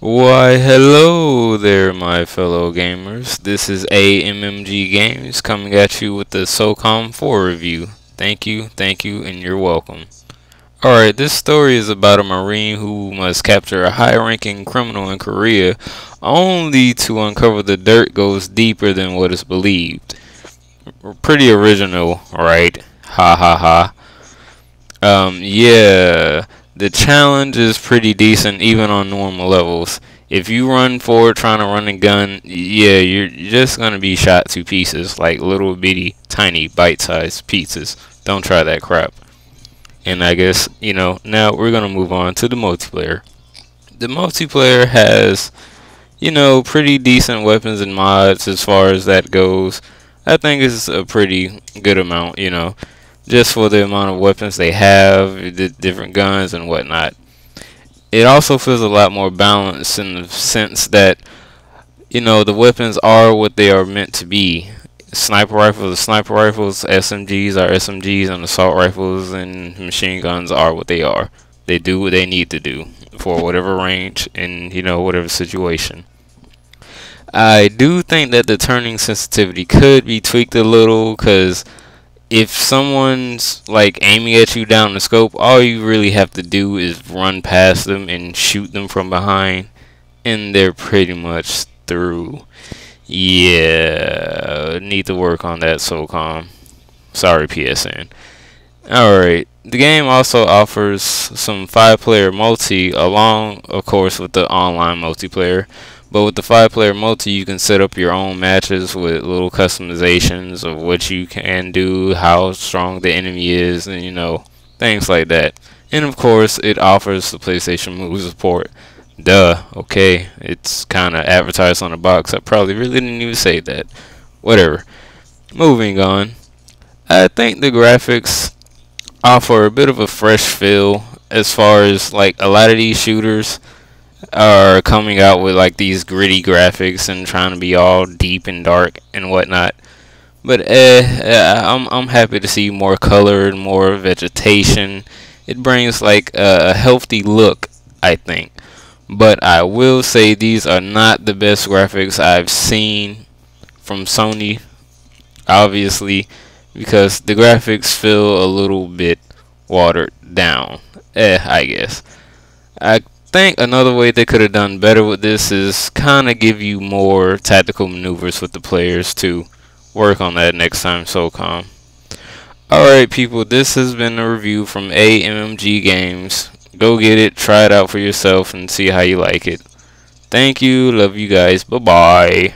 Why, hello there, my fellow gamers. This is AMMG Games coming at you with the SOCOM 4 review. Thank you, thank you, and you're welcome. Alright, this story is about a Marine who must capture a high-ranking criminal in Korea only to uncover the dirt goes deeper than what is believed. Pretty original, right? Ha ha ha. Um, yeah the challenge is pretty decent even on normal levels. If you run forward trying to run a gun, yeah, you're just going to be shot to pieces, like little bitty, tiny, bite-sized pieces. Don't try that crap. And I guess, you know, now we're going to move on to the multiplayer. The multiplayer has, you know, pretty decent weapons and mods as far as that goes. I think it's a pretty good amount, you know just for the amount of weapons they have, the different guns and whatnot. It also feels a lot more balanced in the sense that, you know, the weapons are what they are meant to be. Sniper rifles are sniper rifles, SMGs are SMGs, and assault rifles and machine guns are what they are. They do what they need to do for whatever range and, you know, whatever situation. I do think that the turning sensitivity could be tweaked a little because if someone's like aiming at you down the scope, all you really have to do is run past them and shoot them from behind, and they're pretty much through. Yeah, need to work on that SOCOM. Sorry, PSN. Alright, the game also offers some 5-player multi along, of course, with the online multiplayer. But with the five player multi, you can set up your own matches with little customizations of what you can do, how strong the enemy is, and you know, things like that. And of course, it offers the PlayStation Move support. Duh, okay, it's kind of advertised on the box. I probably really didn't even say that. Whatever. Moving on. I think the graphics offer a bit of a fresh feel as far as like a lot of these shooters are coming out with like these gritty graphics and trying to be all deep and dark and whatnot. But eh, I'm I'm happy to see more color and more vegetation. It brings like a healthy look, I think. But I will say these are not the best graphics I've seen from Sony, obviously, because the graphics feel a little bit watered down. Eh, I guess. I think another way they could have done better with this is kind of give you more tactical maneuvers with the players to work on that next time SOCOM. Alright people, this has been a review from AMMG Games. Go get it, try it out for yourself, and see how you like it. Thank you, love you guys, bye-bye.